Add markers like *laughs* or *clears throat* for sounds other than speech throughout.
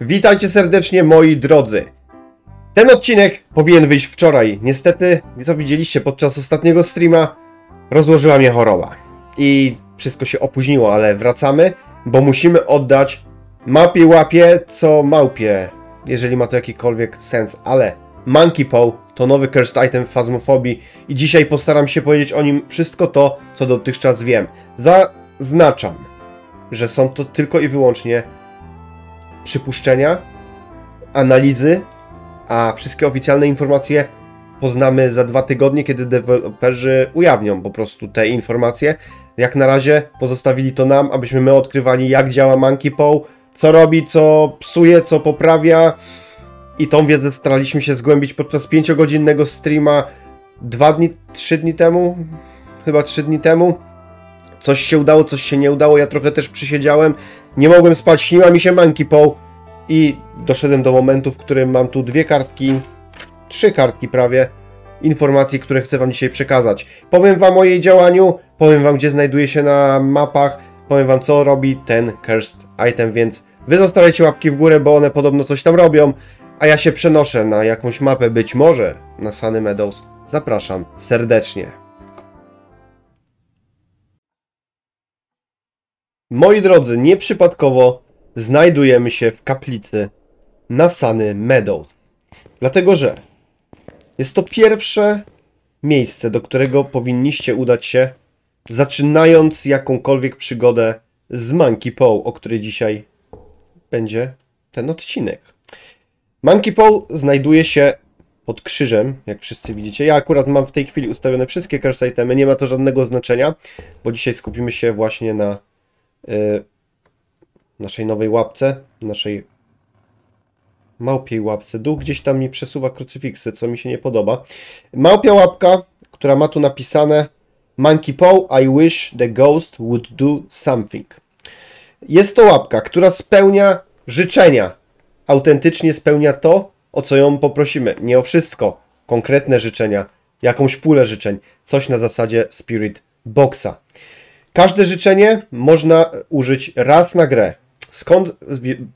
Witajcie serdecznie moi drodzy. Ten odcinek powinien wyjść wczoraj. Niestety, co widzieliście podczas ostatniego streama, rozłożyła mnie choroba. I wszystko się opóźniło, ale wracamy, bo musimy oddać mapie łapie co małpie, jeżeli ma to jakikolwiek sens, ale Monkey Paw to nowy cursed item w Phasmofobii i dzisiaj postaram się powiedzieć o nim wszystko to, co dotychczas wiem. Zaznaczam, że są to tylko i wyłącznie przypuszczenia, analizy, a wszystkie oficjalne informacje poznamy za dwa tygodnie, kiedy deweloperzy ujawnią po prostu te informacje. Jak na razie pozostawili to nam, abyśmy my odkrywali, jak działa Monkey Paw, co robi, co psuje, co poprawia. I tą wiedzę staraliśmy się zgłębić podczas pięciogodzinnego streama dwa dni, trzy dni temu, chyba trzy dni temu. Coś się udało, coś się nie udało. Ja trochę też przysiedziałem. Nie mogłem spać, śniła mi się Monkey Paw i doszedłem do momentu, w którym mam tu dwie kartki, trzy kartki prawie, informacji, które chcę Wam dzisiaj przekazać. Powiem Wam o jej działaniu, powiem Wam, gdzie znajduje się na mapach, powiem Wam, co robi ten cursed item, więc Wy zostawiajcie łapki w górę, bo one podobno coś tam robią, a ja się przenoszę na jakąś mapę, być może na Sunny Meadows. Zapraszam serdecznie. Moi drodzy, nieprzypadkowo znajdujemy się w kaplicy na Sunny Meadows. Dlatego, że jest to pierwsze miejsce, do którego powinniście udać się, zaczynając jakąkolwiek przygodę z Monkey Paw, o której dzisiaj będzie ten odcinek. Monkey Paw znajduje się pod krzyżem, jak wszyscy widzicie. Ja akurat mam w tej chwili ustawione wszystkie curse itemy, nie ma to żadnego znaczenia, bo dzisiaj skupimy się właśnie na naszej nowej łapce, naszej małpiej łapce. Duch gdzieś tam mi przesuwa krucyfiksy, co mi się nie podoba. Małpia łapka, która ma tu napisane Monkey Paw, I wish the ghost would do something. Jest to łapka, która spełnia życzenia. Autentycznie spełnia to, o co ją poprosimy. Nie o wszystko. Konkretne życzenia, jakąś pulę życzeń. Coś na zasadzie Spirit Boxa. Każde życzenie można użyć raz na grę. Skąd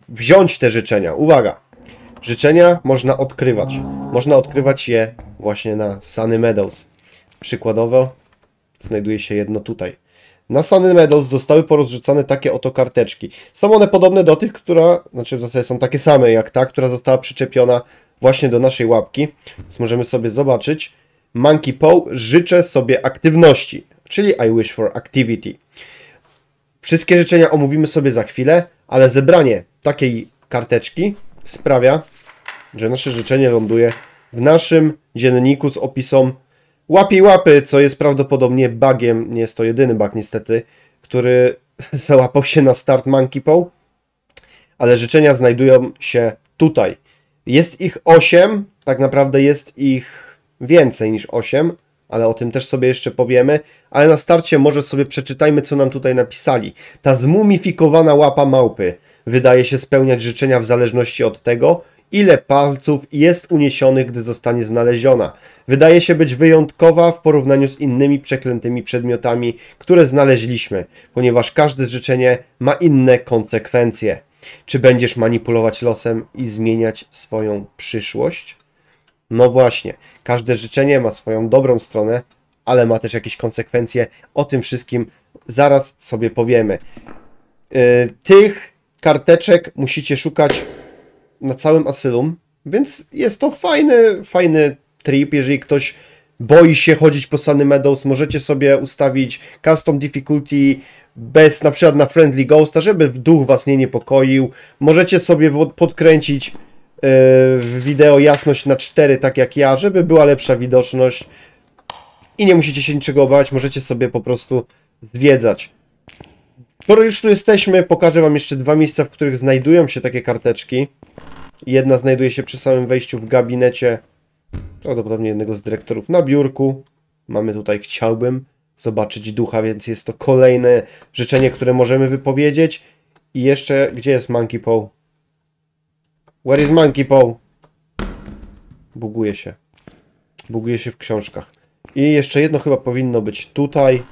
wziąć te życzenia? Uwaga! Życzenia można odkrywać. Można odkrywać je właśnie na Sunny Meadows. Przykładowo znajduje się jedno tutaj. Na Sunny Meadows zostały porozrzucane takie oto karteczki. Są one podobne do tych, która, znaczy w zasadzie są takie same jak ta, która została przyczepiona właśnie do naszej łapki. Więc możemy sobie zobaczyć. Monkey Paw życzę sobie aktywności, czyli I wish for activity. Wszystkie życzenia omówimy sobie za chwilę, ale zebranie takiej karteczki sprawia, że nasze życzenie ląduje w naszym dzienniku z opisą łapie łapy, co jest prawdopodobnie bugiem, nie jest to jedyny bug niestety, który *laughs* załapał się na start Monkey Paw, ale życzenia znajdują się tutaj. Jest ich 8, tak naprawdę jest ich więcej niż 8, ale o tym też sobie jeszcze powiemy, ale na starcie może sobie przeczytajmy, co nam tutaj napisali. Ta zmumifikowana łapa małpy wydaje się spełniać życzenia w zależności od tego, ile palców jest uniesionych, gdy zostanie znaleziona. Wydaje się być wyjątkowa w porównaniu z innymi przeklętymi przedmiotami, które znaleźliśmy, ponieważ każde życzenie ma inne konsekwencje. Czy będziesz manipulować losem i zmieniać swoją przyszłość? No właśnie, każde życzenie ma swoją dobrą stronę, ale ma też jakieś konsekwencje. O tym wszystkim zaraz sobie powiemy. Yy, tych karteczek musicie szukać na całym asylum, więc jest to fajny, fajny trip, jeżeli ktoś boi się chodzić po Sunny Meadows, możecie sobie ustawić custom difficulty bez, na przykład na Friendly Ghosta, żeby duch was nie niepokoił. Możecie sobie podkręcić wideo jasność na 4, tak jak ja, żeby była lepsza widoczność i nie musicie się niczego obawiać, możecie sobie po prostu zwiedzać. Skoro już tu jesteśmy, pokażę Wam jeszcze dwa miejsca, w których znajdują się takie karteczki. Jedna znajduje się przy samym wejściu w gabinecie, prawdopodobnie jednego z dyrektorów na biurku. Mamy tutaj chciałbym zobaczyć ducha, więc jest to kolejne życzenie, które możemy wypowiedzieć. I jeszcze, gdzie jest Monkey Paw? Where is Monkey Paw? Buguje się. Buguje się w książkach. I jeszcze jedno chyba powinno być tutaj.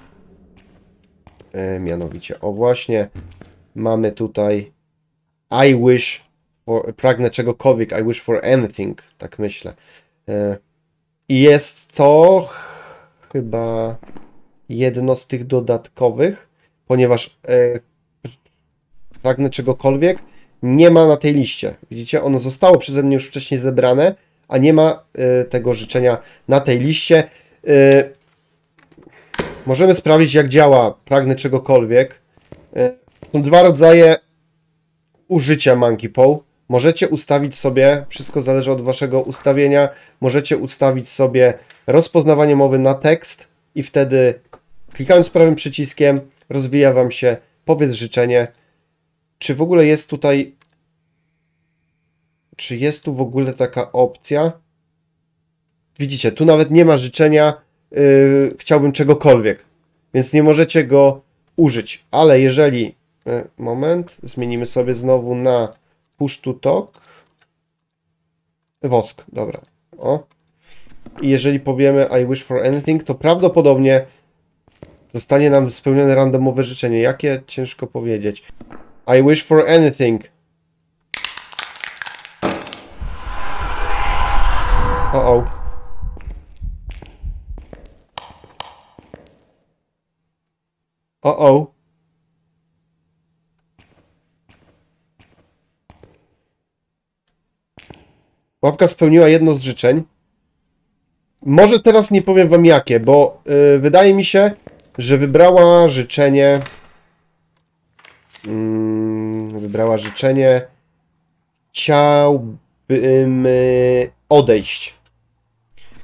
E, mianowicie, o właśnie, mamy tutaj I wish for, pragnę czegokolwiek, I wish for anything, tak myślę. E, I jest to chyba jedno z tych dodatkowych, ponieważ e, pragnę czegokolwiek nie ma na tej liście. Widzicie, ono zostało przeze mnie już wcześniej zebrane, a nie ma e, tego życzenia na tej liście. E, możemy sprawdzić, jak działa pragnę czegokolwiek. E, są dwa rodzaje użycia Monkey Paw. Możecie ustawić sobie, wszystko zależy od waszego ustawienia, możecie ustawić sobie rozpoznawanie mowy na tekst i wtedy klikając prawym przyciskiem rozwija wam się powiedz życzenie. Czy w ogóle jest tutaj czy jest tu w ogóle taka opcja? Widzicie, tu nawet nie ma życzenia yy, chciałbym czegokolwiek, więc nie możecie go użyć, ale jeżeli yy, moment, zmienimy sobie znowu na push to talk wosk, dobra, o i jeżeli powiemy I wish for anything, to prawdopodobnie zostanie nam spełnione randomowe życzenie. Jakie? Ciężko powiedzieć. I wish for anything. O o. O o. Łapka spełniła jedno z życzeń. Może teraz nie powiem wam jakie, bo yy, wydaje mi się, że wybrała życzenie. Yy, wybrała życzenie. Chciałbym yy, odejść.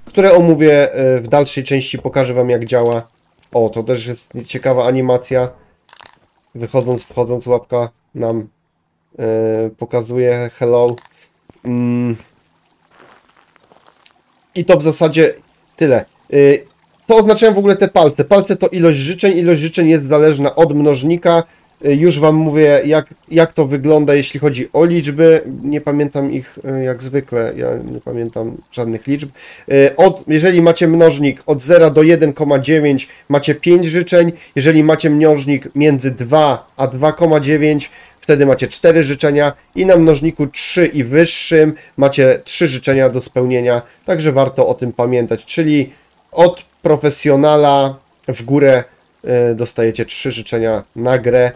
Które omówię yy, w dalszej części, pokażę wam jak działa. O, to też jest ciekawa animacja. Wychodząc, wchodząc, łapka nam yy, pokazuje hello. Yy. I to w zasadzie tyle. Y, co oznaczają w ogóle te palce? Palce to ilość życzeń. Ilość życzeń jest zależna od mnożnika. Y, już Wam mówię, jak, jak to wygląda, jeśli chodzi o liczby. Nie pamiętam ich y, jak zwykle, ja nie pamiętam żadnych liczb. Od, jeżeli macie mnożnik od 0 do 1,9 macie 5 życzeń. Jeżeli macie mnożnik między 2 a 2,9 wtedy macie 4 życzenia i na mnożniku 3 i wyższym macie 3 życzenia do spełnienia, także warto o tym pamiętać, czyli od profesjonala w górę y, dostajecie 3 życzenia na grę.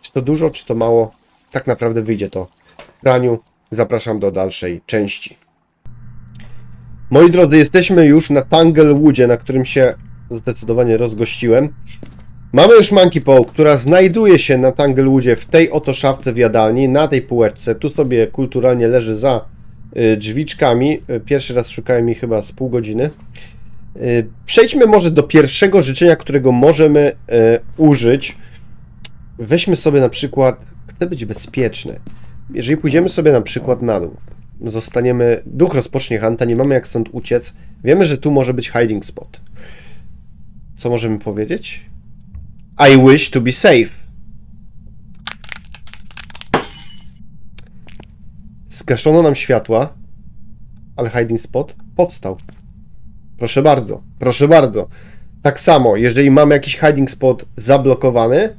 Czy to dużo, czy to mało? Tak naprawdę wyjdzie to w graniu. Zapraszam do dalszej części. Moi drodzy, jesteśmy już na Tanglewoodzie, na którym się zdecydowanie rozgościłem. Mamy już Monkey Paw, która znajduje się na Tanglewoodzie w tej oto szafce w jadalni, na tej półeczce. Tu sobie kulturalnie leży za y, drzwiczkami. Y, pierwszy raz szukałem jej chyba z pół godziny. Y, przejdźmy może do pierwszego życzenia, którego możemy użyć. Weźmy sobie na przykład, chcę być bezpieczny. Jeżeli pójdziemy sobie na przykład na dół, zostaniemy, duch rozpocznie hanta, nie mamy jak stąd uciec. Wiemy, że tu może być hiding spot. Co możemy powiedzieć? I wish to be safe. Zgaszono nam światła, ale hiding spot powstał. Proszę bardzo, proszę bardzo. Tak samo, jeżeli mamy jakiś hiding spot zablokowany,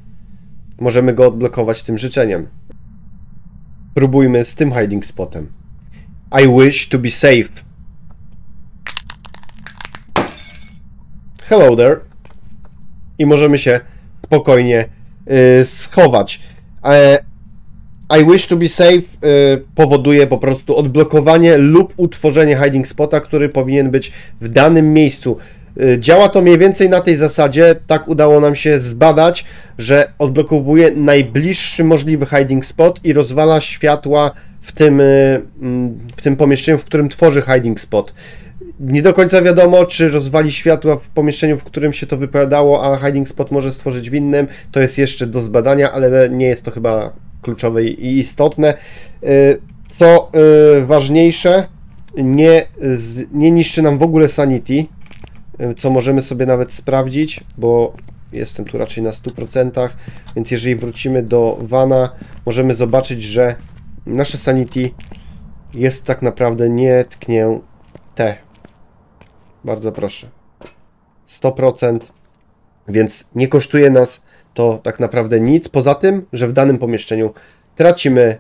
możemy go odblokować tym życzeniem. Próbujmy z tym hiding spotem. I wish to be safe. Hello there. I możemy się spokojnie y, schować. E, I wish to be safe y, powoduje po prostu odblokowanie lub utworzenie hiding spota, który powinien być w danym miejscu. Y, działa to mniej więcej na tej zasadzie, tak udało nam się zbadać, że odblokowuje najbliższy możliwy hiding spot i rozwala światła w tym, mm, w tym pomieszczeniu, w którym tworzy hiding spot. Nie do końca wiadomo, czy rozwali światła w pomieszczeniu, w którym się to wypowiadało, a hiding spot może stworzyć w innym. To jest jeszcze do zbadania, ale nie jest to chyba kluczowe i istotne. Y, co y, ważniejsze, nie, nie niszczy nam w ogóle sanity, y, co możemy sobie nawet sprawdzić, bo jestem tu raczej na 100%, więc jeżeli wrócimy do Vana, możemy zobaczyć, że nasze sanity jest tak naprawdę nietknięte. Bardzo proszę. 100%. Więc nie kosztuje nas to tak naprawdę nic, poza tym, że w danym pomieszczeniu tracimy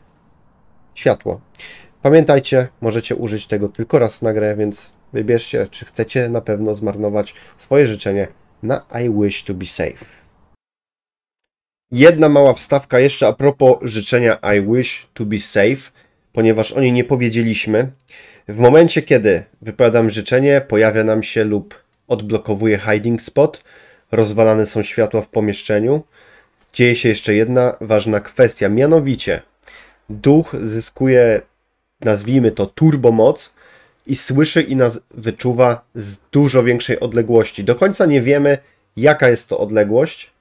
światło. Pamiętajcie, możecie użyć tego tylko raz na grę, więc wybierzcie, czy chcecie na pewno zmarnować swoje życzenie na I wish to be safe. Jedna mała wstawka jeszcze a propos życzenia I wish to be safe, ponieważ o niej nie powiedzieliśmy. W momencie, kiedy wypowiadam życzenie, pojawia nam się lub odblokowuje hiding spot, rozwalane są światła w pomieszczeniu. Dzieje się jeszcze jedna ważna kwestia, mianowicie duch zyskuje, nazwijmy to, turbomoc i słyszy i nas wyczuwa z dużo większej odległości. Do końca nie wiemy, jaka jest to odległość,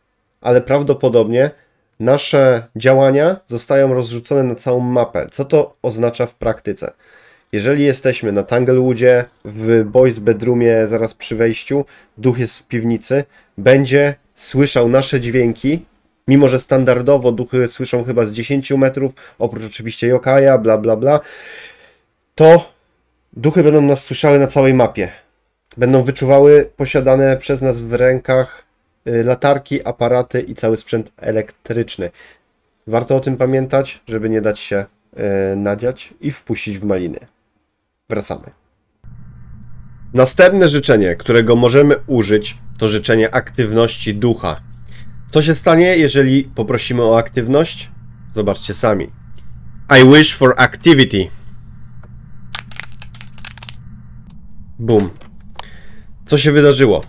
ale prawdopodobnie nasze działania zostają rozrzucone na całą mapę. Co to oznacza w praktyce? Jeżeli jesteśmy na Tanglewoodzie, w Boys Bedroomie, zaraz przy wejściu, duch jest w piwnicy, będzie słyszał nasze dźwięki, mimo że standardowo duchy słyszą chyba z 10 metrów, oprócz oczywiście Yokaja, bla bla bla, to duchy będą nas słyszały na całej mapie. Będą wyczuwały posiadane przez nas w rękach y, latarki, aparaty i cały sprzęt elektryczny. Warto o tym pamiętać, żeby nie dać się y, nadziać i wpuścić w maliny. Wracamy. Następne życzenie, którego możemy użyć, to życzenie aktywności ducha. Co się stanie, jeżeli poprosimy o aktywność? Zobaczcie sami. I wish for activity. Boom. Co się wydarzyło?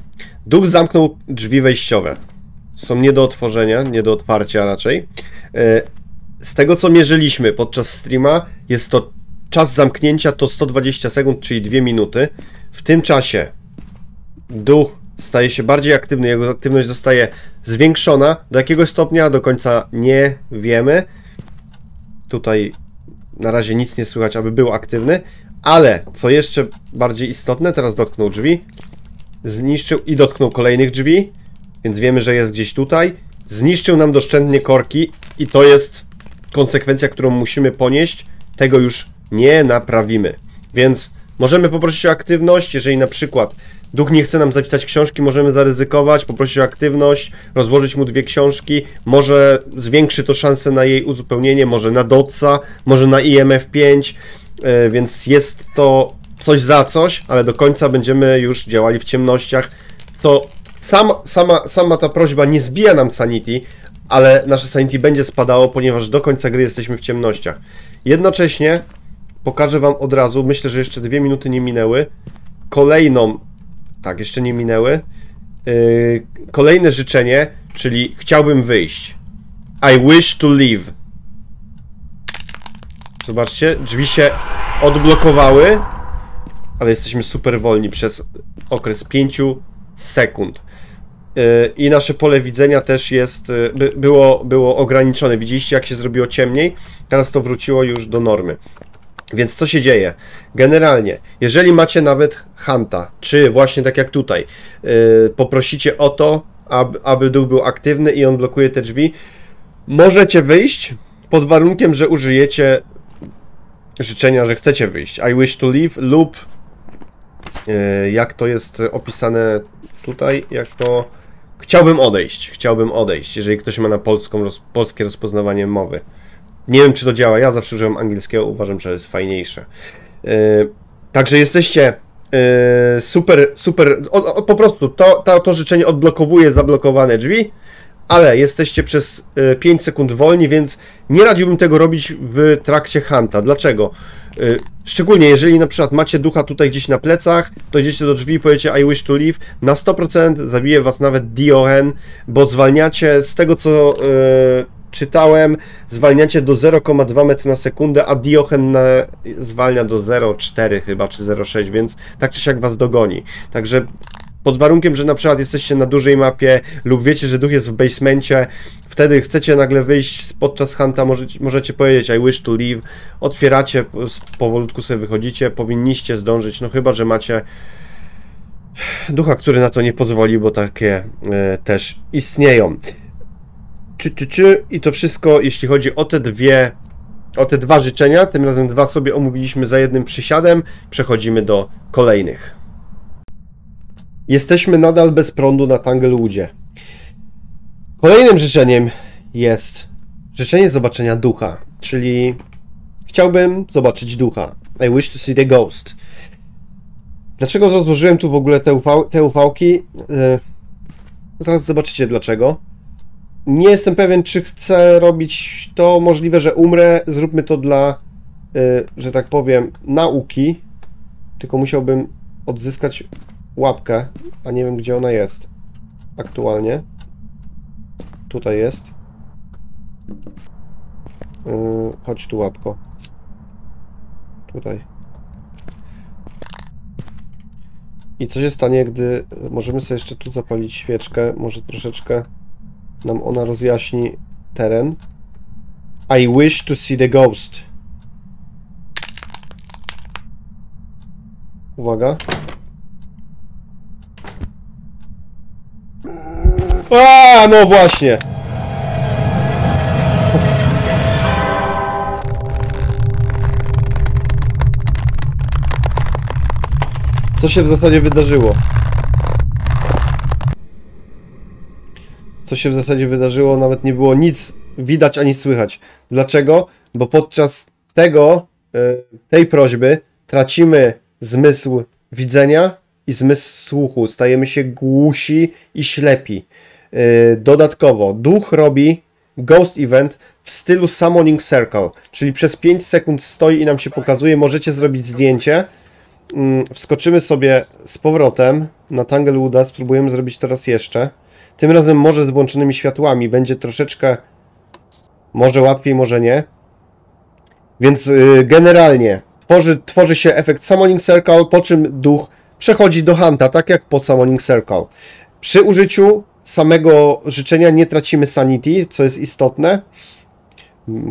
Duch zamknął drzwi wejściowe. Są nie do otworzenia, nie do otwarcia raczej. E, z tego co mierzyliśmy podczas streama, jest to czas zamknięcia to 120 sekund, czyli 2 minuty. W tym czasie duch staje się bardziej aktywny, jego aktywność zostaje zwiększona. Do jakiego stopnia do końca nie wiemy. Tutaj na razie nic nie słychać, aby był aktywny, ale co jeszcze bardziej istotne, teraz dotknął drzwi, zniszczył i dotknął kolejnych drzwi, więc wiemy, że jest gdzieś tutaj. Zniszczył nam doszczętnie korki i to jest konsekwencja, którą musimy ponieść. Tego już nie naprawimy. Więc możemy poprosić o aktywność, jeżeli na przykład duch nie chce nam zapisać książki, możemy zaryzykować, poprosić o aktywność, rozłożyć mu dwie książki, może zwiększy to szanse na jej uzupełnienie, może na DOTSa, może na IMF 5, E, więc jest to coś za coś, ale do końca będziemy już działali w ciemnościach, co sam, sama, sama ta prośba nie zbija nam sanity, ale nasze sanity będzie spadało, ponieważ do końca gry jesteśmy w ciemnościach. Jednocześnie pokażę Wam od razu, myślę, że jeszcze dwie minuty nie minęły, kolejną, tak, jeszcze nie minęły, yy, kolejne życzenie, czyli chciałbym wyjść. I wish to leave. Zobaczcie, drzwi się odblokowały, ale jesteśmy super wolni przez okres 5 sekund. Y, I nasze pole widzenia też jest, y, było, było ograniczone. Widzieliście, jak się zrobiło ciemniej? Teraz to wróciło już do normy. Więc co się dzieje? Generalnie, jeżeli macie nawet Hanta, czy właśnie tak jak tutaj, yy, poprosicie o to, aby, aby duch był aktywny i on blokuje te drzwi, możecie wyjść pod warunkiem, że użyjecie życzenia, że chcecie wyjść. I wish to leave lub e, jak to jest opisane tutaj, jako chciałbym odejść, chciałbym odejść, jeżeli ktoś ma na polską, roz, polskie rozpoznawanie mowy. Nie wiem, czy to działa, ja zawsze używam angielskiego, uważam, że jest fajniejsze. Yy, także jesteście yy, super, super, po prostu to, to, to życzenie odblokowuje zablokowane drzwi, ale jesteście przez 5 e, sekund wolni, więc nie radziłbym tego robić w trakcie hunta. Dlaczego? E, szczególnie jeżeli na przykład macie ducha tutaj gdzieś na plecach, to idziecie do drzwi i powiecie I wish to leave, na 100% zabije was nawet Diohen, bo zwalniacie z tego co czytałem, zwalniacie do 0,2 m na sekundę, a Diochen na, zwalnia do 0,4 chyba, czy 0,6, więc tak czy siak was dogoni. Także pod warunkiem, że na przykład jesteście na dużej mapie lub wiecie, że duch jest w basemencie, wtedy chcecie nagle wyjść podczas hunta, możecie, możecie powiedzieć I wish to leave, otwieracie, powolutku sobie wychodzicie, powinniście zdążyć, no chyba, że macie ducha, który na to nie pozwoli, bo takie e, też istnieją. Czy, czy, czy, I to wszystko, jeśli chodzi o te dwie, o te dwa życzenia, tym razem dwa sobie omówiliśmy za jednym przysiadem, przechodzimy do kolejnych. Jesteśmy nadal bez prądu na Tanglewoodzie. Kolejnym życzeniem jest życzenie zobaczenia ducha, czyli Chciałbym zobaczyć ducha. I wish to see the ghost. Dlaczego rozłożyłem tu w ogóle te, te UV-ki? Yy, zaraz zobaczycie dlaczego. Nie jestem pewien, czy chcę robić to. Możliwe, że umrę. Zróbmy to dla, yy, że tak powiem, nauki. Tylko musiałbym odzyskać łapkę, a nie wiem, gdzie ona jest aktualnie. Tutaj jest. Yy, chodź tu, łapko. Tutaj. I co się stanie, gdy możemy sobie jeszcze tu zapalić świeczkę, może troszeczkę nam ona rozjaśni teren. I wish to see the ghost. Uwaga. A, no właśnie. Co się w zasadzie wydarzyło? Co się w zasadzie wydarzyło? Nawet nie było nic widać ani słychać. Dlaczego? Bo podczas tego, y, tej prośby tracimy zmysł widzenia i zmysł słuchu. Stajemy się głusi i ślepi. Y, dodatkowo, duch robi Ghost Event w stylu Summoning Circle, czyli przez 5 sekund stoi i nam się pokazuje. Możecie zrobić zdjęcie Mm, wskoczymy sobie z powrotem na Tanglewooda, spróbujemy zrobić to raz jeszcze. Tym razem może z włączonymi światłami, będzie troszeczkę może łatwiej, może nie. Więc yy, generalnie tworzy, tworzy się efekt Summoning Circle, po czym duch przechodzi do Hunta, tak jak po Summoning Circle. Przy użyciu samego życzenia nie tracimy Sanity, co jest istotne.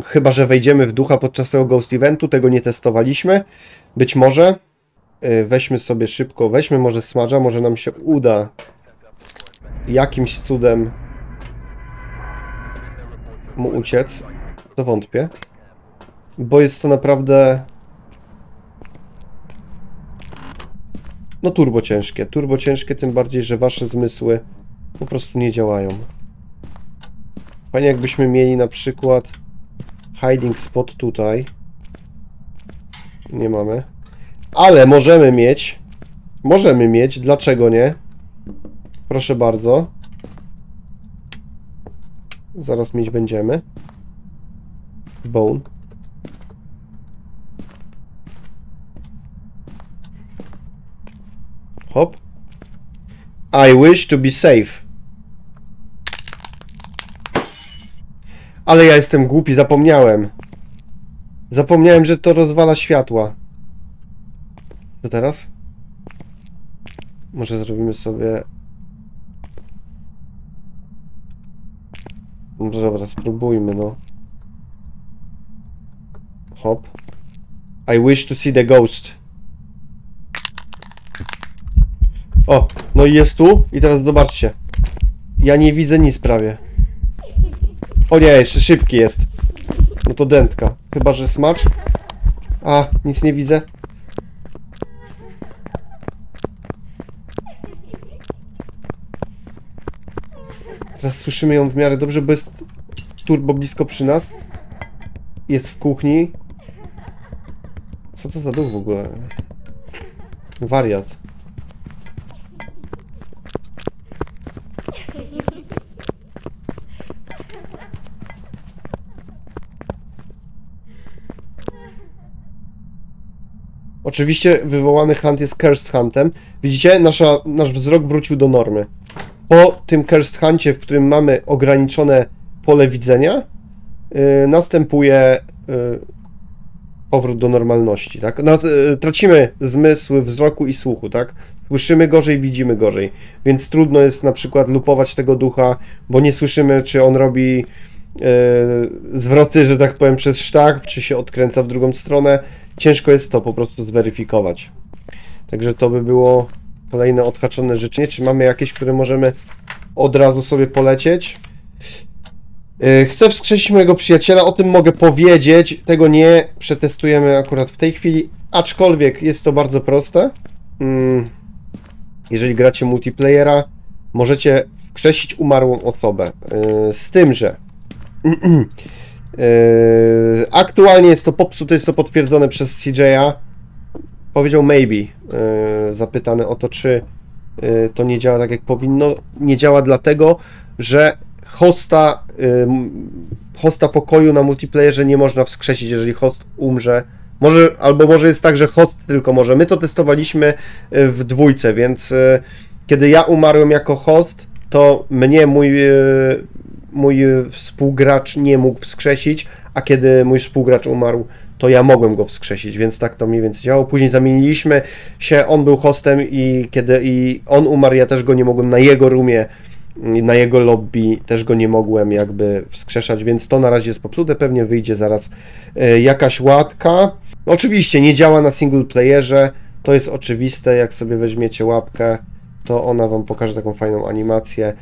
Chyba, że wejdziemy w ducha podczas tego Ghost Eventu, tego nie testowaliśmy. Być może. Y, weźmy sobie szybko, weźmy może smadża, może nam się uda jakimś cudem mu uciec. To wątpię. Bo jest to naprawdę no turbo ciężkie. Turbo ciężkie, tym bardziej, że wasze zmysły po prostu nie działają. Fajnie jakbyśmy mieli na przykład hiding spot tutaj. Nie mamy. Ale możemy mieć. Możemy mieć, dlaczego nie? Proszę bardzo. Zaraz mieć będziemy. Bone. Hop. I wish to be safe. Ale ja jestem głupi, zapomniałem. Zapomniałem, że to rozwala światła. Co teraz? Może zrobimy sobie... Może dobra, spróbujmy, no. Hop. I wish to see the ghost. O, no i jest tu. I teraz zobaczcie. Ja nie widzę nic prawie. O nie, jeszcze szybki jest. No to dętka. Chyba, że smacz. A, nic nie widzę. Teraz słyszymy ją w miarę dobrze, bo jest turbo blisko przy nas. Jest w kuchni. Co to za duch w ogóle? Wariat. Oczywiście wywołany hunt jest cursed huntem. Widzicie? Nasza, nasz wzrok wrócił do normy po tym Cursed Huncie, w którym mamy ograniczone pole widzenia, yy, następuje yy, powrót do normalności, tak? Yy, tracimy zmysły wzroku i słuchu, tak? Słyszymy gorzej, widzimy gorzej, więc trudno jest na przykład lupować tego ducha, bo nie słyszymy, czy on robi y, zwroty, że tak powiem, przez sztak, czy się odkręca w drugą stronę. Ciężko jest to po prostu zweryfikować. Także to by było Kolejne odhaczone życzenie. Czy mamy jakieś, które możemy od razu sobie polecieć? Yy, chcę wskrzesić mojego przyjaciela, o tym mogę powiedzieć. Tego nie przetestujemy akurat w tej chwili, aczkolwiek jest to bardzo proste. Mm, jeżeli gracie multiplayera, możecie wskrzesić umarłą osobę. Yy, z tym, że *clears throat* aktualnie jest to popsute, jest to potwierdzone przez CJ'a. Powiedział maybe, yy, zapytany o to, czy yy, to nie działa tak jak powinno. Nie działa dlatego, że hosta, hosta pokoju na multiplayerze nie można wskrzesić, jeżeli host umrze. Może, albo może jest tak, że host tylko może. My to testowaliśmy w dwójce, więc kiedy ja umarłem jako host, to mnie mój, mój współgracz nie mógł wskrzesić, a kiedy mój współgracz umarł, to ja mogłem go wskrzesić, więc tak to mniej więcej działało. Później zamieniliśmy się, on był hostem i kiedy i on umarł, ja też go nie mogłem na jego roomie, na jego lobby też go nie mogłem jakby wskrzeszać, więc to na razie jest popsute, pewnie wyjdzie zaraz e, jakaś łatka. Oczywiście nie działa na single playerze, to jest oczywiste, jak sobie weźmiecie łapkę, to ona wam pokaże taką fajną animację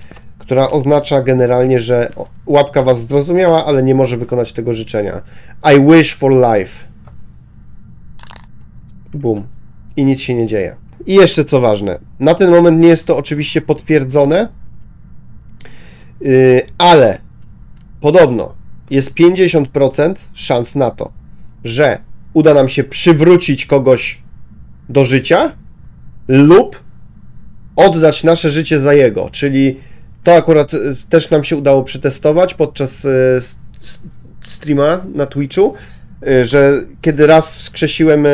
która oznacza generalnie, że łapka was zrozumiała, ale nie może wykonać tego życzenia. I wish for life. Boom. I nic się nie dzieje. I jeszcze co ważne, na ten moment nie jest to oczywiście potwierdzone, yy, ale podobno jest 50% szans na to, że uda nam się przywrócić kogoś do życia lub oddać nasze życie za jego, czyli to akurat e, też nam się udało przetestować podczas e, streama na Twitchu, e, że kiedy raz wskrzesiłem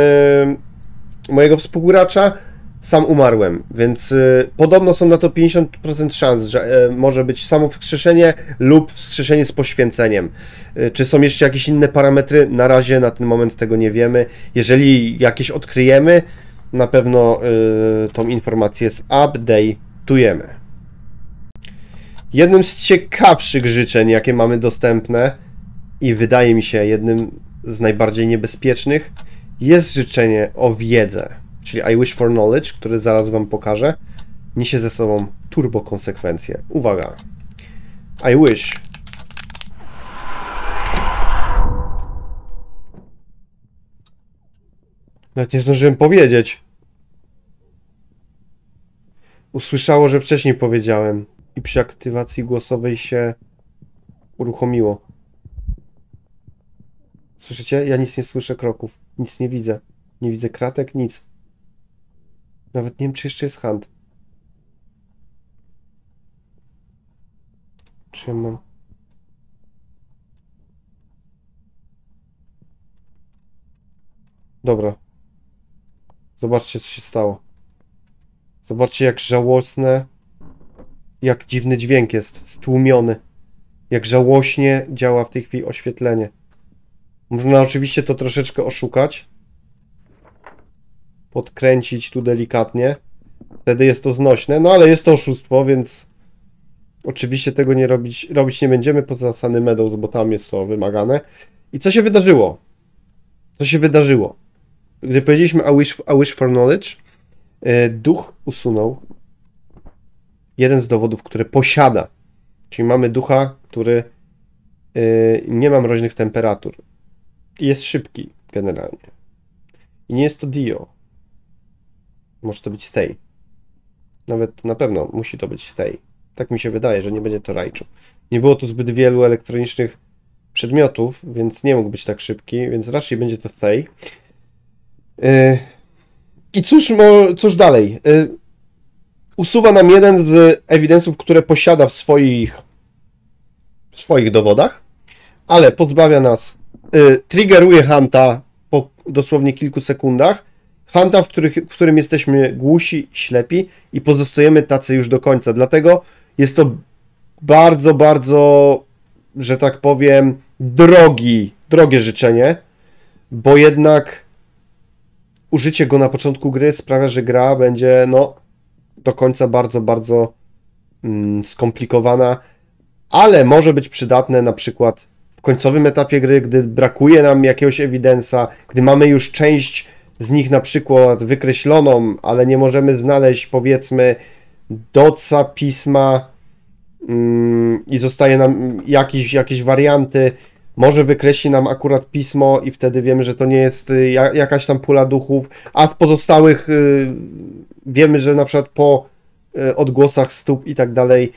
mojego współgracza, sam umarłem, więc podobno są na to 50% szans, że może być samo wskrzeszenie lub wskrzeszenie z poświęceniem. Czy są jeszcze jakieś inne parametry? Na razie na ten moment tego nie wiemy. Jeżeli jakieś odkryjemy, na pewno tą informację zupdate'ujemy. Jednym z ciekawszych życzeń, jakie mamy dostępne i wydaje mi się jednym z najbardziej niebezpiecznych, jest życzenie o wiedzę, czyli I wish for knowledge, który zaraz Wam pokażę, niesie ze sobą turbo konsekwencje. Uwaga. I wish Nawet nie zdążyłem powiedzieć. Usłyszało, że wcześniej powiedziałem i przy aktywacji głosowej się uruchomiło. Słyszycie? Ja nic nie słyszę kroków. Nic nie widzę. Nie widzę kratek, nic. Nawet nie wiem, czy jeszcze jest hand. Czy ja mam... Dobra. Zobaczcie, co się stało. Zobaczcie, jak żałosne jak dziwny dźwięk jest, stłumiony. Jak żałośnie działa w tej chwili oświetlenie. Można oczywiście to troszeczkę oszukać. Podkręcić tu delikatnie. Wtedy jest to znośne, no ale jest to oszustwo, więc oczywiście tego nie robić, robić nie będziemy poza Sunny Meadows, bo tam jest to wymagane. I co się wydarzyło? Co się wydarzyło? Gdy powiedzieliśmy I wish, I wish for knowledge, e, duch usunął jeden z dowodów, które posiada. Czyli mamy ducha, który yy, nie ma mroźnych temperatur. Jest szybki generalnie. I nie jest to Dio. Może to być Thej. Nawet na pewno musi to być Thej. Tak mi się wydaje, że nie będzie to Raichu. Nie było tu zbyt wielu elektronicznych przedmiotów, więc nie mógł być tak szybki, więc raczej będzie to Thej. Yy, I cóż, cóż dalej? Yy, usuwa nam jeden z ewidensów, które posiada w swoich, w swoich dowodach, ale pozbawia nas, y, triggeruje Hanta po dosłownie kilku sekundach, Hanta, w, których, w którym jesteśmy głusi, ślepi i pozostajemy tacy już do końca. Dlatego jest to bardzo, bardzo, że tak powiem, drogi, drogie życzenie, bo jednak użycie go na początku gry sprawia, że gra będzie, no, do końca bardzo, bardzo mm, skomplikowana, ale może być przydatne na przykład w końcowym etapie gry, gdy brakuje nam jakiegoś ewidensa, gdy mamy już część z nich na przykład wykreśloną, ale nie możemy znaleźć powiedzmy doca pisma mm, i zostaje nam jakiś, jakieś warianty, może wykreśli nam akurat pismo i wtedy wiemy, że to nie jest y, jakaś tam pula duchów, a w pozostałych y, wiemy, że na przykład po y, odgłosach stóp i tak dalej,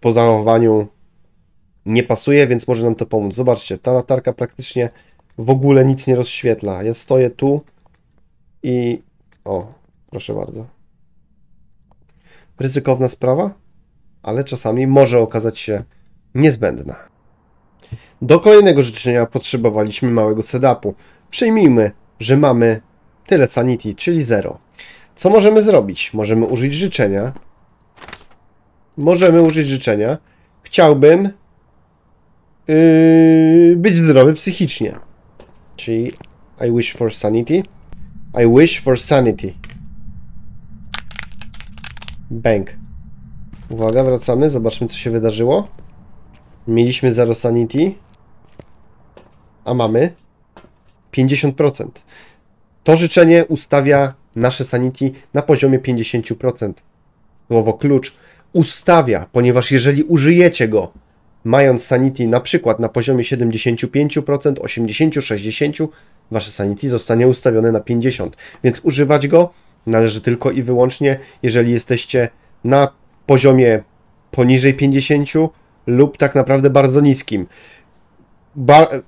po zachowaniu nie pasuje, więc może nam to pomóc. Zobaczcie, ta latarka praktycznie w ogóle nic nie rozświetla. Ja stoję tu i... O, proszę bardzo. Ryzykowna sprawa, ale czasami może okazać się niezbędna. Do kolejnego życzenia potrzebowaliśmy małego setupu. Przyjmijmy, że mamy tyle sanity, czyli 0. Co możemy zrobić? Możemy użyć życzenia. Możemy użyć życzenia. Chciałbym yy, być zdrowy psychicznie. Czyli I wish for sanity. I wish for sanity. Bang. Uwaga, wracamy. Zobaczmy, co się wydarzyło. Mieliśmy 0 sanity. A mamy 50%. To życzenie ustawia nasze sanity na poziomie 50%. Słowo klucz ustawia, ponieważ jeżeli użyjecie go mając sanity na przykład na poziomie 75%, 80, 60, wasze sanity zostanie ustawione na 50. Więc używać go należy tylko i wyłącznie, jeżeli jesteście na poziomie poniżej 50 lub tak naprawdę bardzo niskim.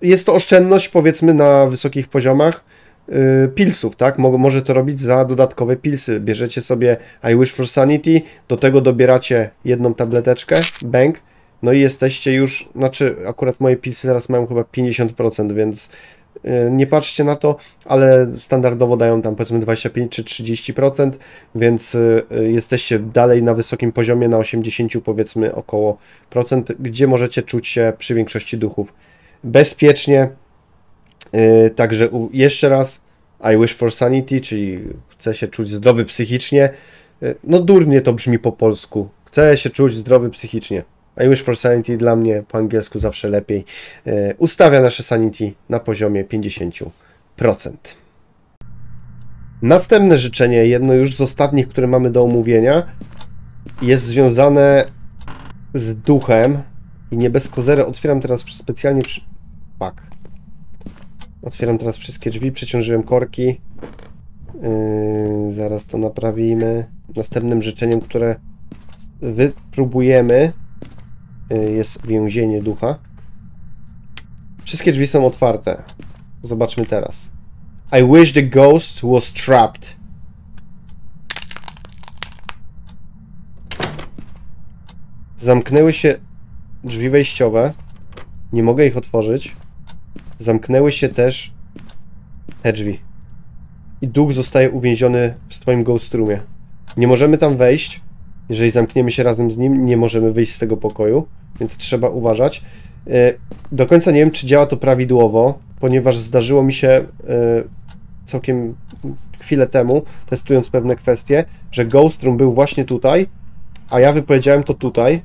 Jest to oszczędność powiedzmy na wysokich poziomach yy, pilsów, tak? Mo może to robić za dodatkowe pilsy. Bierzecie sobie I Wish for Sanity, do tego dobieracie jedną tableteczkę, bang, no i jesteście już, znaczy akurat moje pilsy teraz mają chyba 50%, więc yy, nie patrzcie na to, ale standardowo dają tam powiedzmy 25 czy 30%, więc yy, jesteście dalej na wysokim poziomie, na 80 powiedzmy około procent, gdzie możecie czuć się przy większości duchów bezpiecznie. Yy, także jeszcze raz I wish for sanity, czyli chcę się czuć zdrowy psychicznie. Yy, no durnie to brzmi po polsku. Chcę się czuć zdrowy psychicznie. I wish for sanity dla mnie po angielsku zawsze lepiej. Yy, ustawia nasze sanity na poziomie 50%. Następne życzenie, jedno już z ostatnich, które mamy do omówienia, jest związane z duchem. I nie bez kozery otwieram teraz specjalnie Fuck. Otwieram teraz wszystkie drzwi, przeciążyłem korki. Yy, zaraz to naprawimy. Następnym życzeniem, które wypróbujemy yy, jest więzienie ducha. Wszystkie drzwi są otwarte. Zobaczmy teraz. I wish the ghost was trapped. Zamknęły się drzwi wejściowe. Nie mogę ich otworzyć. Zamknęły się też te drzwi. I duch zostaje uwięziony w swoim ghost roomie. Nie możemy tam wejść. Jeżeli zamkniemy się razem z nim, nie możemy wyjść z tego pokoju, więc trzeba uważać. E, do końca nie wiem, czy działa to prawidłowo, ponieważ zdarzyło mi się e, całkiem chwilę temu, testując pewne kwestie, że Ghost Room był właśnie tutaj, a ja wypowiedziałem to tutaj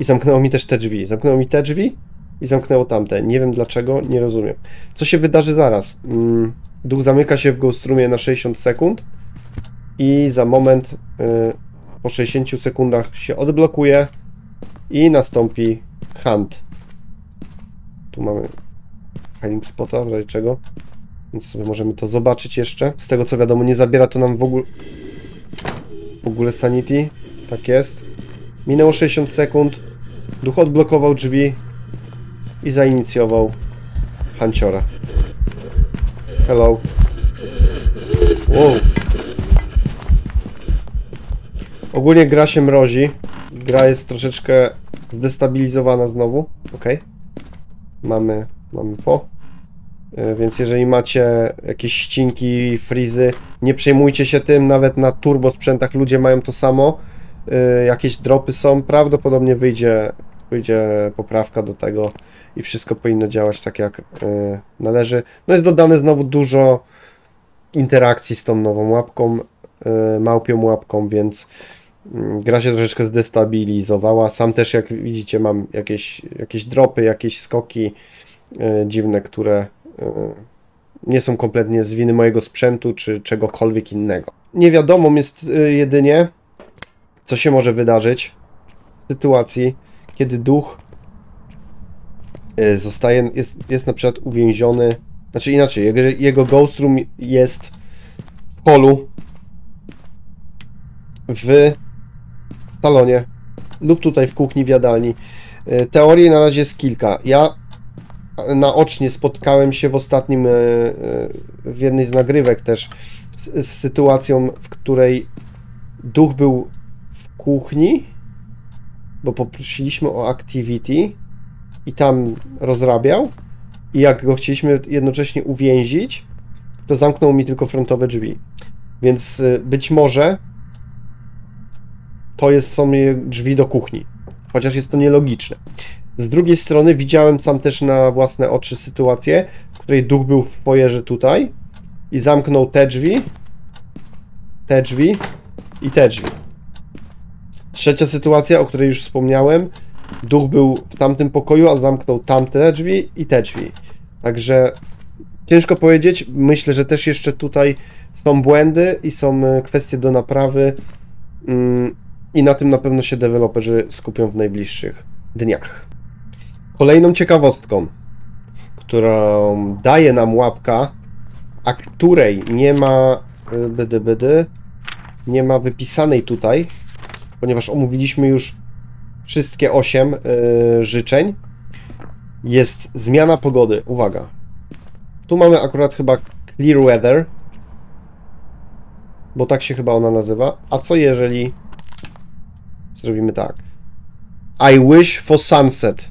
i zamknęło mi też te drzwi. Zamknęło mi te drzwi i zamknęło tamte. Nie wiem dlaczego, nie rozumiem. Co się wydarzy zaraz? Mm, duch zamyka się w Ghost Roomie na 60 sekund i za moment y, po 60 sekundach się odblokuje i nastąpi hunt. Tu mamy hiding spota, w razie czego. Więc sobie możemy to zobaczyć jeszcze. Z tego co wiadomo, nie zabiera to nam w ogóle w ogóle sanity. Tak jest. Minęło 60 sekund. Duch odblokował drzwi i zainicjował hanciora. Hello. Wow. Ogólnie gra się mrozi. Gra jest troszeczkę zdestabilizowana znowu. Ok. Mamy, mamy po. E, więc jeżeli macie jakieś ścinki, frizy, nie przejmujcie się tym, nawet na turbo sprzętach ludzie mają to samo. E, jakieś dropy są, prawdopodobnie wyjdzie, wyjdzie poprawka do tego i wszystko powinno działać tak jak e, należy. No jest dodane znowu dużo interakcji z tą nową łapką, małpią łapką, więc mm, gra się troszeczkę zdestabilizowała. Sam też jak widzicie mam jakieś, jakieś dropy, jakieś skoki dziwne, które nie są kompletnie z winy mojego sprzętu czy czegokolwiek innego. Nie wiadomo jest y, jedynie, co się może wydarzyć w sytuacji, kiedy duch y, zostaje, jest, jest na przykład uwięziony, znaczy inaczej, jego, ghost room jest w polu, w salonie lub tutaj w kuchni, w jadalni. E, Teorii na razie jest kilka. Ja naocznie spotkałem się w ostatnim, e, e, w jednej z nagrywek też z, z sytuacją, w której duch był w kuchni, bo poprosiliśmy o activity i tam rozrabiał i jak go chcieliśmy jednocześnie uwięzić, to zamknął mi tylko frontowe drzwi. Więc y, być może to jest, są drzwi do kuchni, chociaż jest to nielogiczne. Z drugiej strony widziałem sam też na własne oczy sytuację, w której duch był w pojerze tutaj i zamknął te drzwi, te drzwi i te drzwi. Trzecia sytuacja, o której już wspomniałem, duch był w tamtym pokoju, a zamknął tamte drzwi i te drzwi. Także ciężko powiedzieć. Myślę, że też jeszcze tutaj są błędy i są e, kwestie do naprawy. Mm, I na tym na pewno się deweloperzy skupią w najbliższych dniach. Kolejną ciekawostką, którą daje nam łapka, a której nie ma e, bydy, bydy, nie ma wypisanej tutaj, ponieważ omówiliśmy już wszystkie 8 yy, życzeń, jest zmiana pogody. Uwaga. Tu mamy akurat chyba clear weather, bo tak się chyba ona nazywa. A co jeżeli zrobimy tak? I wish for sunset.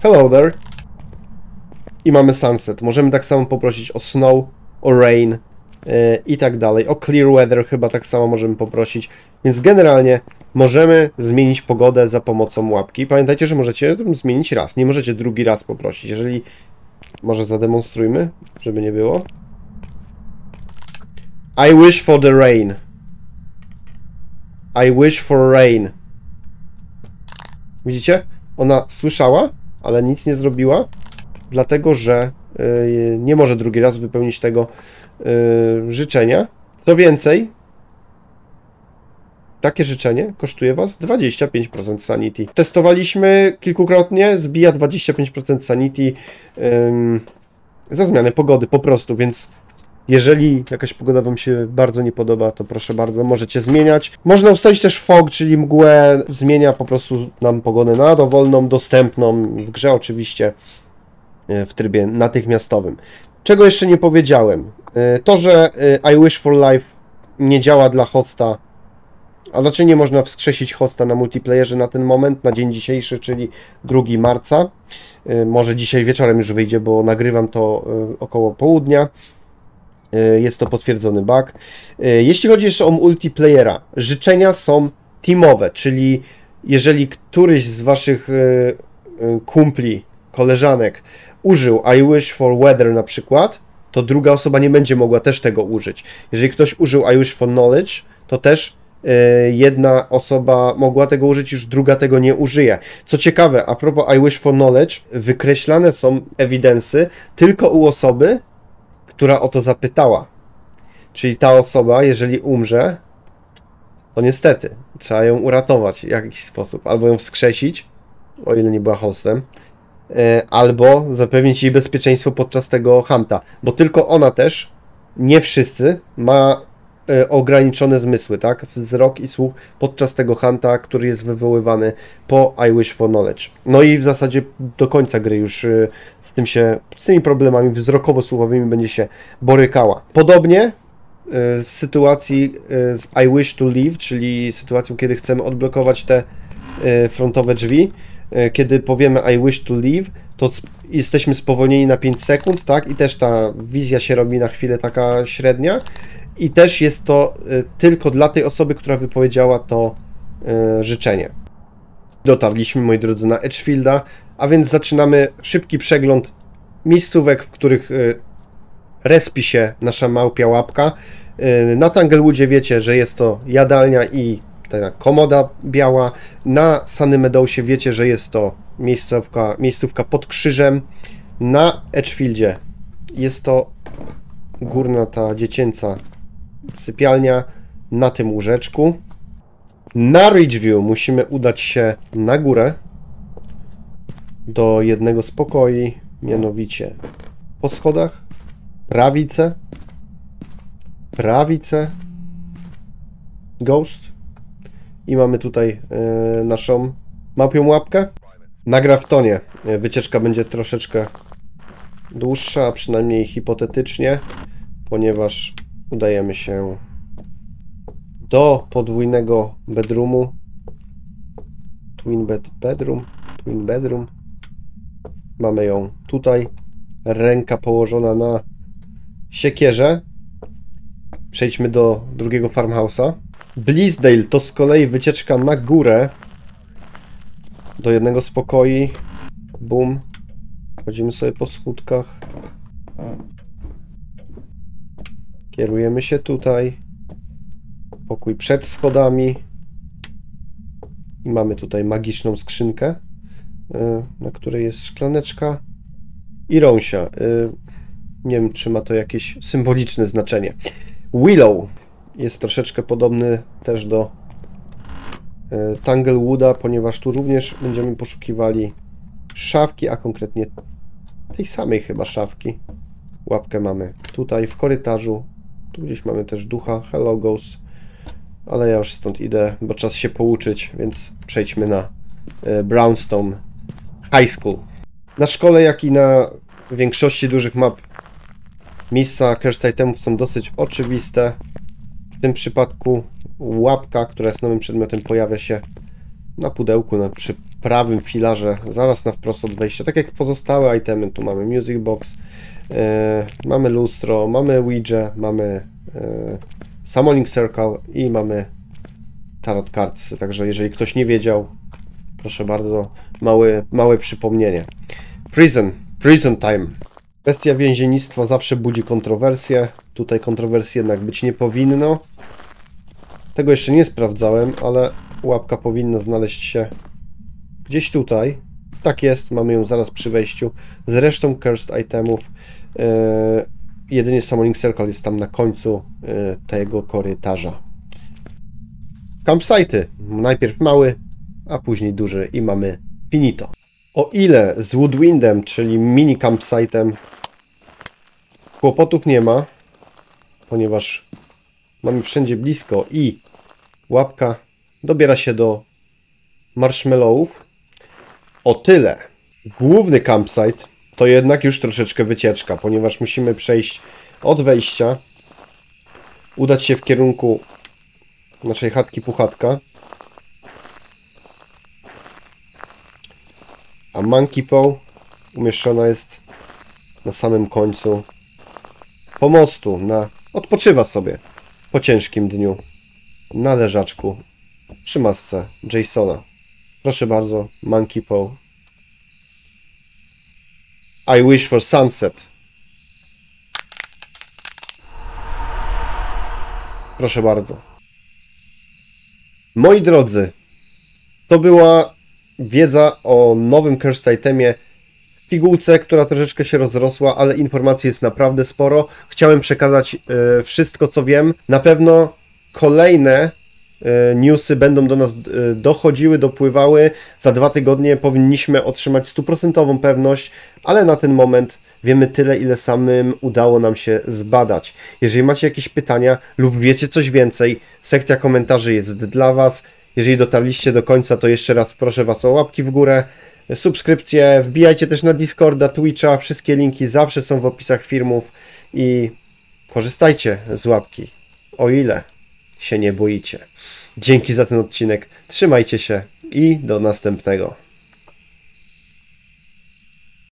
Hello there. I mamy sunset. Możemy tak samo poprosić o snow, o rain, i tak dalej. O clear weather chyba tak samo możemy poprosić. Więc generalnie możemy zmienić pogodę za pomocą łapki. Pamiętajcie, że możecie zmienić raz, nie możecie drugi raz poprosić. Jeżeli może zademonstrujmy, żeby nie było. I wish for the rain. I wish for rain. Widzicie? Ona słyszała, ale nic nie zrobiła, dlatego że nie może drugi raz wypełnić tego yy, życzenia. Co więcej, takie życzenie kosztuje Was 25% sanity. Testowaliśmy kilkukrotnie, zbija 25% sanity yy, za zmianę pogody po prostu, więc jeżeli jakaś pogoda Wam się bardzo nie podoba, to proszę bardzo, możecie zmieniać. Można ustalić też fog, czyli mgłę, zmienia po prostu nam pogodę na dowolną, dostępną, w grze oczywiście, w trybie natychmiastowym. Czego jeszcze nie powiedziałem? E, to, że e, I Wish for Life nie działa dla hosta, a raczej nie można wskrzesić hosta na multiplayerze na ten moment, na dzień dzisiejszy, czyli 2 marca. E, może dzisiaj wieczorem już wyjdzie, bo nagrywam to około południa. Jest to potwierdzony bug. Jeśli chodzi jeszcze o multiplayera, życzenia są teamowe, czyli jeżeli któryś z Waszych kumpli, koleżanek użył I wish for weather na przykład, to druga osoba nie będzie mogła też tego użyć. Jeżeli ktoś użył I wish for knowledge, to też yy, jedna osoba mogła tego użyć, już druga tego nie użyje. Co ciekawe, a propos I wish for knowledge, wykreślane są ewidensy tylko u osoby, która o to zapytała. Czyli ta osoba, jeżeli umrze, to niestety trzeba ją uratować w jakiś sposób, albo ją wskrzesić, o ile nie była hostem, albo zapewnić jej bezpieczeństwo podczas tego hunta, bo tylko ona też, nie wszyscy, ma e, ograniczone zmysły, tak? Wzrok i słuch podczas tego hunta, który jest wywoływany po I Wish for Knowledge. No i w zasadzie do końca gry już e, z tym się, z tymi problemami wzrokowo-słuchowymi będzie się borykała. Podobnie w sytuacji z I Wish to Leave, czyli sytuacją, kiedy chcemy odblokować te frontowe drzwi, E, kiedy powiemy I wish to leave, to jesteśmy spowolnieni na 5 sekund, tak? I też ta wizja się robi na chwilę taka średnia. I też jest to e, tylko dla tej osoby, która wypowiedziała to e, życzenie. Dotarliśmy, moi drodzy, na Edgefielda, a więc zaczynamy szybki przegląd miejscówek, w których respi się nasza małpia łapka. Na Tanglewoodzie wiecie, że jest to jadalnia i taka komoda biała. Na Sunny Meadowsie wiecie, że jest to miejscówka, miejscówka pod krzyżem. Na Edgefieldzie jest to górna ta dziecięca sypialnia na tym łóżeczku. Na Ridgeview musimy udać się na górę do jednego z pokoi, mianowicie po schodach, prawice, prawice, Ghost. I mamy tutaj e, naszą mapią łapkę. Na Graftonie e, wycieczka będzie troszeczkę dłuższa, a przynajmniej hipotetycznie, ponieważ udajemy się do podwójnego bedroomu. Twin bed bedroom. Twin bedroom. Mamy ją tutaj. Ręka położona na siekierze. Przejdźmy do drugiego farmhouse'a. Blissdale to z kolei wycieczka na górę. Do jednego z pokoi. Bum. Chodzimy sobie po schódkach. Kierujemy się tutaj. Pokój przed schodami. I mamy tutaj magiczną skrzynkę, y, na której jest szklaneczka i rąsia. Y, nie wiem, czy ma to jakieś symboliczne znaczenie. Willow jest troszeczkę podobny też do y, Tanglewooda, ponieważ tu również będziemy poszukiwali szafki, a konkretnie tej samej chyba szafki. Łapkę mamy tutaj w korytarzu. Tu gdzieś mamy też ducha. Hello Ghost. Ale ja już stąd idę, bo czas się pouczyć, więc przejdźmy na e, Brownstone High School. Na szkole, jak i na większości dużych map miejsca cursed itemów są dosyć oczywiste. W tym przypadku łapka, która jest nowym przedmiotem, pojawia się na pudełku, na, przy prawym filarze, zaraz na wprost od wejścia. Tak jak pozostałe itemy, tu mamy music box, yy, mamy lustro, mamy Ouija, mamy yy, summoning circle i mamy tarot cards. Także jeżeli ktoś nie wiedział, proszę bardzo, małe, małe przypomnienie. Prison, prison time. Kwestia więziennictwa zawsze budzi kontrowersje. Tutaj kontrowersji jednak być nie powinno. Tego jeszcze nie sprawdzałem, ale łapka powinna znaleźć się gdzieś tutaj. Tak jest, mamy ją zaraz przy wejściu. Z resztą cursed itemów yy, jedynie Summoning Circle jest tam na końcu yy, tego korytarza. Campsite'y. Najpierw mały, a później duży i mamy finito. O ile z Woodwindem, czyli mini campsite'em kłopotów nie ma, ponieważ mamy wszędzie blisko i łapka dobiera się do marshmallowów, o tyle główny campsite to jednak już troszeczkę wycieczka, ponieważ musimy przejść od wejścia, udać się w kierunku naszej chatki puchatka. A Monkey Paw umieszczona jest na samym końcu pomostu, na odpoczywa sobie po ciężkim dniu na leżaczku przy masce Jasona. Proszę bardzo, Monkey Paw. I wish for sunset. Proszę bardzo. Moi drodzy, to była wiedza o nowym cursed itemie pigułce, która troszeczkę się rozrosła, ale informacji jest naprawdę sporo. Chciałem przekazać y, wszystko, co wiem. Na pewno kolejne E, newsy będą do nas e, dochodziły, dopływały. Za dwa tygodnie powinniśmy otrzymać stuprocentową pewność, ale na ten moment wiemy tyle, ile samym udało nam się zbadać. Jeżeli macie jakieś pytania lub wiecie coś więcej, sekcja komentarzy jest dla Was. Jeżeli dotarliście do końca, to jeszcze raz proszę Was o łapki w górę, subskrypcje, wbijajcie też na Discorda, Twitcha, wszystkie linki zawsze są w opisach filmów i korzystajcie z łapki, o ile się nie boicie. Dzięki za ten odcinek. Trzymajcie się i do następnego.